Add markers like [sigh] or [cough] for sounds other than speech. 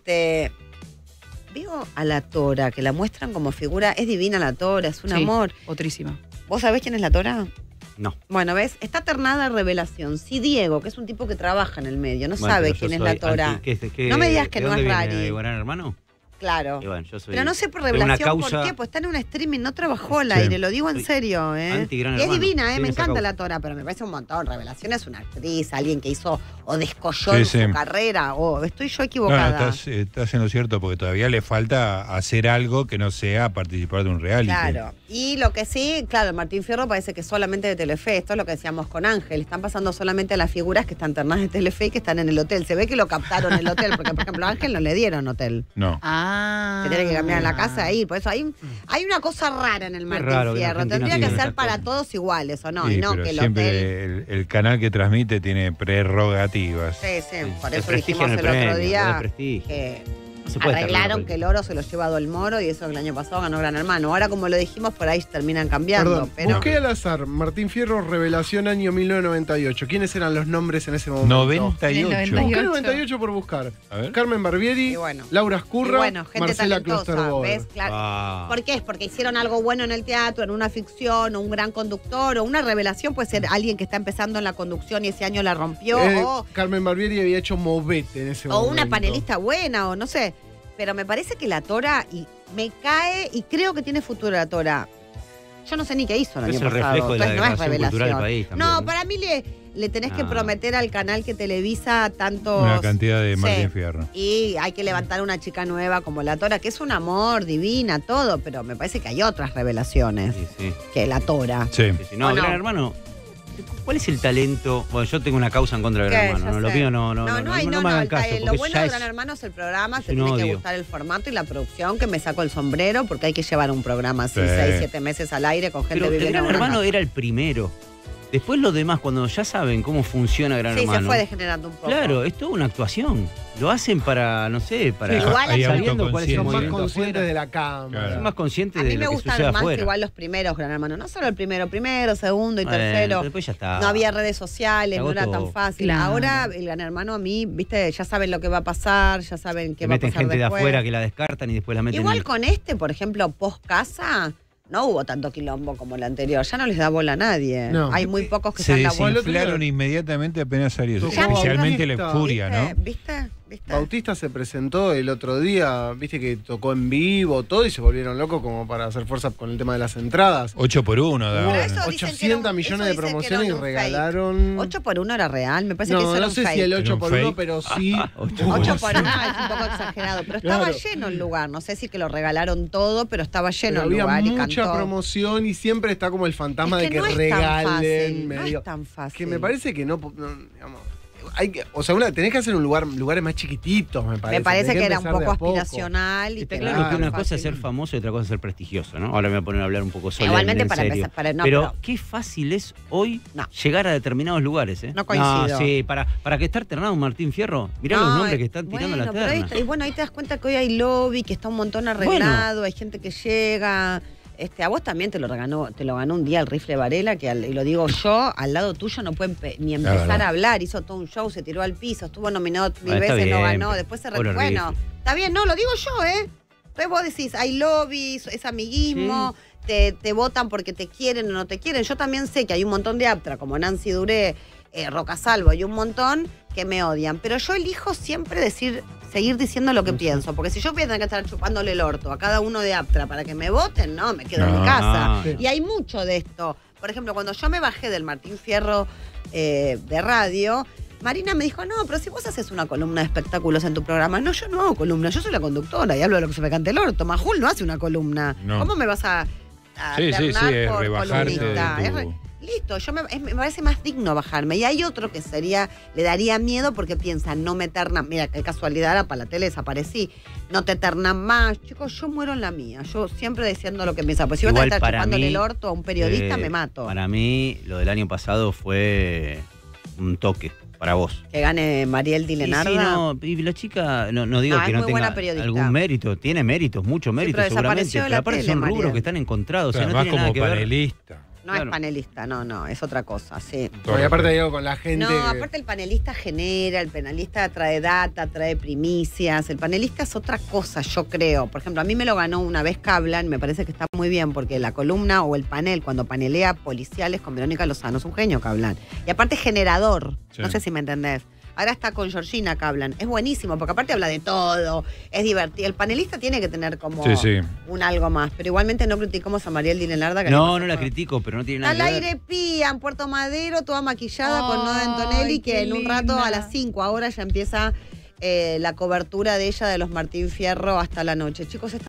Este. Veo a la Tora, que la muestran como figura. Es divina la Tora, es un Sí, amor. Otrísima. ¿Vos sabés quién es la Tora? No. Bueno, ¿ves? Está ternada revelación. Si Diego, que es un tipo que trabaja en el medio, no Bueno, sabe quién es la Tora. anti- ¿qué- qué- No me digas que ¿de no dónde es viene, Rari. ¿De Gran Hermano? Claro. Y bueno, yo soy Pero no sé por de una revelación causa por qué, pues está en un streaming, no trabajó al Sí. aire, lo digo en Soy serio, ¿eh? Y es Hermano. divina, ¿eh? Me en esa encanta causa. la Tora, pero me parece un montón. Revelación es una actriz, alguien que hizo o descolló Sí, en sí. su carrera, o estoy yo No, no, equivocada. estás, eh, estás en lo cierto porque todavía le falta hacer algo que no sea participar de un reality. Claro. Y lo que sí, claro, Martín Fierro parece que solamente de Telefe, esto es lo que decíamos con Ángel, están pasando solamente a las figuras que están ternadas de Telefe y que están en el hotel. Se ve que lo captaron en el hotel, porque por ejemplo a Ángel no le dieron hotel. No. Ah. Se tiene que cambiar en la casa ir. Por eso hay, hay una cosa rara en el Martín Fierro. Tendría que ser para todos iguales, ¿o no? Sí, y no pero que el siempre hotel. el, el canal que transmite tiene prerrogativas. Sí, sí, por eso dijimos el, el otro premio, día que Arreglaron que el oro se lo lleva el Moro y eso que el año pasado ganó Gran Hermano. Ahora, como lo dijimos, por ahí terminan cambiando. Perdón, pero busqué al azar. Martín Fierro, revelación año 1998. ¿Quiénes eran los nombres en ese momento? 98. En el Busqué 98. 98 por buscar. A ver. Carmen Barbieri, bueno. Laura Escurra, bueno, gente Marcela. Ah. ¿Por qué? Es porque hicieron algo bueno en el teatro, en una ficción, o un gran conductor, o una revelación puede ser alguien que está empezando en la conducción y ese año la rompió, Eh, o, Carmen Barbieri había hecho Movete en ese o momento. una panelista buena, o no sé. Pero me parece que la Tora y me cae y creo que tiene futuro la Tora. Yo no sé ni qué hizo el año Es el pasado. reflejo de la entonces no es del revelación. país también, no, ¿no? para mí le, le tenés que Ah. prometer al canal que televisa tantos. Una cantidad de Sí. Martín Fierro. Y hay que levantar una chica nueva como la Tora, que es un amor, divina, todo, pero me parece que hay otras revelaciones Sí, sí. que la Tora. Sí. Sí, sí. No, ¿O no? Gran Hermano. ¿Cuál es el talento? Bueno, yo tengo una causa en contra de. Gran Hermano. No, lo mío no, no, no, no, hay, no, me no, hagan el- caso. lo bueno de es- Gran Hermano es el programa, un tiene que odio. gustar el formato y la producción, que me saco el sombrero, porque hay que llevar un programa así, Sí. seis, siete meses al aire con gente Pero el viviendo Gran Hermano casa. era el primero. Después los demás, cuando ya saben cómo funciona Gran Sí, se Hermano. fue degenerando un poco. Claro, es toda una actuación. Lo hacen para, no sé, para Sí, Igual hay sabiendo cuál es el Son más conscientes de la cámara. Claro. Son más conscientes A de mí lo me que gustan más afuera. igual los primeros Gran Hermano, no solo el primero, primero, segundo y Bueno, tercero. después ya está. No había redes sociales, no era tan fácil. Claro. Ahora el Gran Hermano a mí, viste, ya saben lo que va a pasar, ya saben qué Que va a meten pasar gente después. de afuera que la descartan y después la meten Igual en... con este, por ejemplo, post casa, no hubo tanto quilombo como el anterior. Ya no les da bola a nadie. No. Hay muy pocos que Se se dan la bola. desinflaron inmediatamente apenas salió. Especialmente la ¿Viste? ¿no? ¿Viste? ¿Viste? Bautista se presentó el otro día, viste que tocó en vivo, todo, y se volvieron locos como para hacer fuerza con el tema de las entradas. 8 por 1 Hubo Pero daban. eso dicen que 800 era un- millones eso de que promociones y un regalaron. 8 por 1 era real, me parece que eso no, era no un sé fake. si el ¿Era 8 un por 1, fake? pero sí. [laughs] Ocho Uy, 8 por 1 es un poco exagerado, pero estaba Claro. lleno el lugar. No sé si que lo regalaron todo, pero estaba lleno Pero el había lugar y mucha cantó. promoción y siempre está como el fantasma Es de que no es tan regalen. no medio- es tan fácil. que me parece que no, no, digamos, hay que, o sea, una, tenés que hacer un lugar, lugares más chiquititos, me parece. Me parece que era un poco aspiracional. Y Está claro no que una cosa es ser famoso y otra cosa es ser prestigioso, ¿no? Ahora me voy a poner a hablar un poco solemne, Igualmente en para serio. empezar, para- no, pero, pero- qué fácil es hoy No. llegar a determinados lugares, ¿eh? No coincido. sí, para, para que estar ternado un Martín Fierro, mirá No, los nombres eh, que están tirando bueno, a la pero ahí terna. y bueno, ahí te das cuenta que hoy hay lobby, que está un montón arreglado, hay gente que llega. Este, a vos también te lo ganó, te lo ganó un día el rifle Varela, que al- y lo digo yo, al lado tuyo no puede empe- ni empezar a hablar, hizo todo un show, se tiró al piso, estuvo nominado mil veces, no bien, ganó, pero después se re- pobre Bueno, Rifle. está bien, no, lo digo yo, ¿eh? Entonces vos decís, hay lobbies, es amiguismo, te, te votan porque te quieren o no te quieren. Yo también sé que hay un montón de aptra, como Nancy Duré, eh, Roca Salvo y un montón que me odian. Pero yo elijo siempre decir, seguir diciendo lo que pienso. Porque si yo voy a tener que estar chupándole el orto a cada uno de aptra para que me voten, no, me quedo en mi casa. Sí. Y hay mucho de esto. Por ejemplo, cuando yo me bajé del Martín Fierro eh, de radio, Marina me dijo, no, pero si vos haces una columna de espectáculos en tu programa, no, yo no hago columna, yo soy la conductora y hablo de lo que se me cante el orto. Majul no hace una columna. No. ¿Cómo me vas a, a Sí, sí, sí, por rebajarte columnista? de Es re- Listo, yo me, me parece más digno bajarme. Y hay otro que sería, le daría miedo porque piensa, no me ternan, mira, qué casualidad, era para la tele desaparecí, no te ternan más. Chicos, yo muero en la mía. Yo siempre diciendo lo que piensa. Pues si vos Igual estás chupándole mí, el orto a un periodista, Eh, me mato. Para mí, lo del año pasado fue un toque para vos. Que gane Mariel Dilenarda. sí, no, y la chica, no, no digo No, que es no muy buena tenga periodista. algún mérito, tiene méritos, muchos méritos pero seguramente, pero la aparte tele, son rubros Mariel. que están encontrados, o sea, no Además tiene nada como que ver. panelista. No es panelista, no, no, es otra cosa, sí. Y aparte digo con la gente. No, que- aparte el panelista genera, el panelista trae data, trae primicias. El panelista es otra cosa, yo creo. Por ejemplo, a mí me lo ganó una vez Cablan, me parece que está muy bien, porque la columna o el panel, cuando panelea policiales con Verónica Lozano, es un genio Cablan. Y aparte generador, Sí. no sé si me entendés. Ahora está con Georgina Cablan. Es buenísimo, porque aparte habla de todo, es divertido. El panelista tiene que tener como Sí, sí. un algo más, pero igualmente no criticamos a Mariel Dinelarda. que No, no la critico, pero no tiene Al nada que ver. aire pía en Puerto Madero, toda maquillada con Noa Ay, Antonelli, que en un rato a las 5 ahora ya empieza eh, la cobertura de ella de los Martín Fierro hasta la noche. Chicos, esta